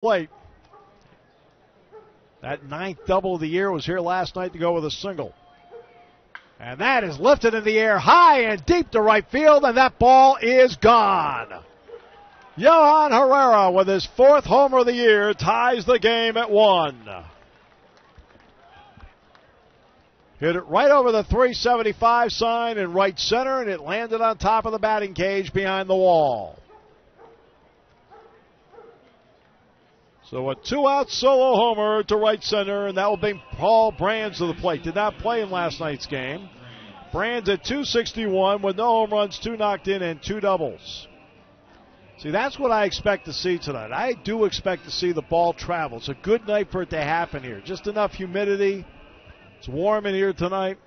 plate. That ninth double of the year was here last night to go with a single. And that is lifted in the air high and deep to right field, and that ball is gone. Jhoan Herrera with his fourth homer of the year ties the game at one. Hit it right over the 375 sign in right center, and it landed on top of the batting cage behind the wall. So a two out solo homer to right center, and that will bring Paul Brands to the plate. Did not play in last night's game. Brands at 261 with no home runs, two knocked in, and two doubles. See, that's what I expect to see tonight. I do expect to see the ball travel. It's a good night for it to happen here. Just enough humidity. It's warm in here tonight.